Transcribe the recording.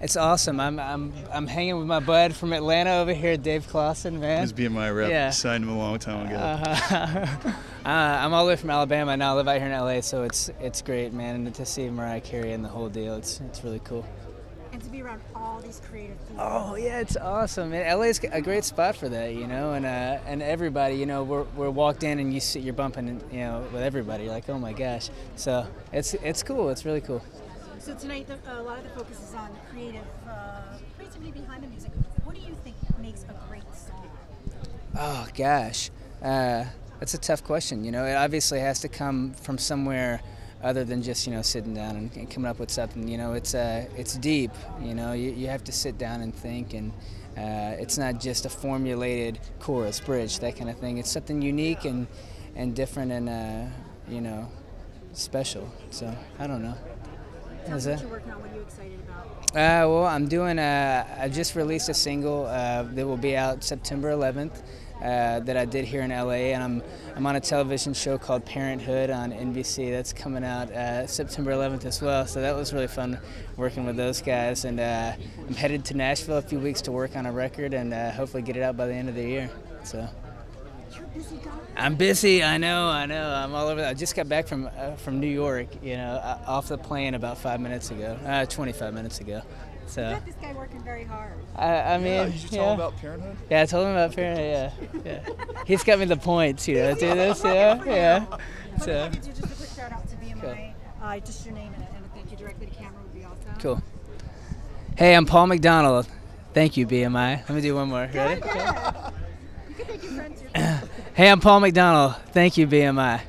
It's awesome. I'm I'm I'm hanging with my bud from Atlanta over here, Dave Clausen, man. He's being my rep. Yeah. Signed him a long time ago. Uh, uh, I'm all the way from Alabama now. I live out here in LA, so it's it's great, man. And to see Mariah Carey and the whole deal, it's it's really cool. And to be around all these creative people. Oh yeah, it's awesome. And LA's a great spot for that, you know. And uh, and everybody, you know, we're, we're walked in and you see you're bumping, you know, with everybody. You're like, oh my gosh. So it's it's cool. It's really cool. So tonight, the, a lot of the focus is on the creative uh, creativity behind the music. What do you think makes a great song? Oh gosh, uh, that's a tough question. You know, it obviously has to come from somewhere other than just you know sitting down and, and coming up with something. You know, it's uh, it's deep. You know, you, you have to sit down and think, and uh, it's not just a formulated chorus, bridge, that kind of thing. It's something unique and and different and uh, you know special. So I don't know. Tell Is what you're working on. What are you excited about? uh, well, I'm doing. Uh, I just released a single uh, that will be out September 11th. Uh, that I did here in LA, and I'm I'm on a television show called Parenthood on NBC. That's coming out uh, September 11th as well. So that was really fun working with those guys, and uh, I'm headed to Nashville a few weeks to work on a record and uh, hopefully get it out by the end of the year. So. You're a busy guy. I'm busy. I know. I know. I'm all over. I just got back from uh, from New York. You know, uh, off the plane about five minutes ago. Uh, 25 minutes ago. I So. bet this guy working very hard. I, I mean, yeah, did you tell yeah. him about Parenthood? Yeah, I told him about Parenthood. Yeah, yeah. He's got me the points, you know, to do this. Yeah, yeah. But if I So could just a quick shout out to BMI, Cool. uh, just your name and, and a thank you directly to camera would be awesome. cool. Hey, I'm Paul McDonald. Thank you, BMI. Let me do one more. Ready? Hey, I'm Paul McDonald. Thank you, BMI.